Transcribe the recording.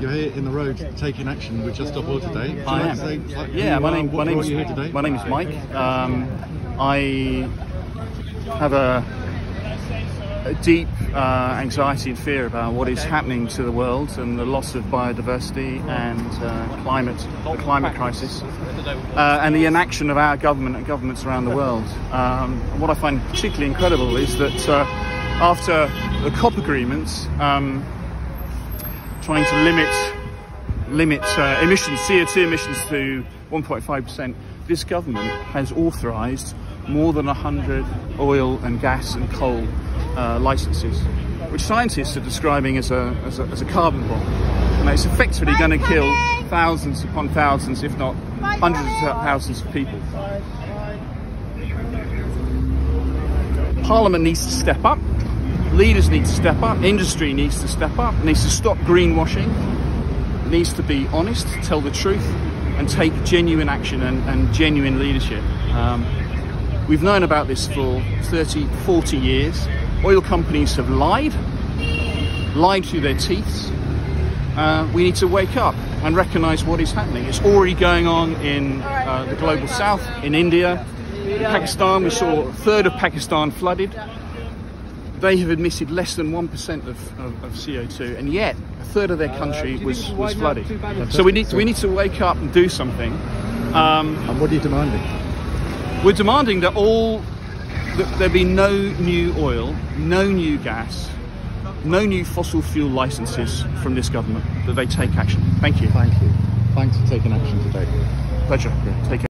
you're here in the road taking action with Just Stop Oil today. Would you I like am. to say, like, yeah, my are name, my what name is you here today. my name is Mike. Um, I have a, a deep uh, anxiety and fear about what is happening to the world and the loss of biodiversity and uh, climate, the climate crisis, uh, and the inaction of our government and governments around the world. Um, what I find particularly incredible is that uh, after the COP agreements, um, trying to limit limit uh, emissions, CO2 emissions to 1.5%, this government has authorised more than 100 oil and gas and coal uh, licenses, which scientists are describing as a, as a, as a carbon bomb. And it's effectively going to kill thousands upon thousands, if not hundreds of thousands of people. Parliament needs to step up, leaders need to step up, industry needs to step up, needs to stop greenwashing, needs to be honest, tell the truth, and take genuine action and, and genuine leadership. Um, we've known about this for 30, 40 years. Oil companies have lied, lied through their teeth. Uh, we need to wake up and recognise what is happening. It's already going on in uh, the global south, in India, in Pakistan. We saw a third of Pakistan flooded. They have emitted less than 1% of, of, of CO2, and yet a third of their country was, was flooded. So we need, we need to wake up and do something. Um, And what are you demanding? we're demanding that all that there be no new oil, no new gas, no new fossil fuel licenses from this government. That they take action. Thank you. Thank you. Thanks for taking action today. Pleasure. Take care.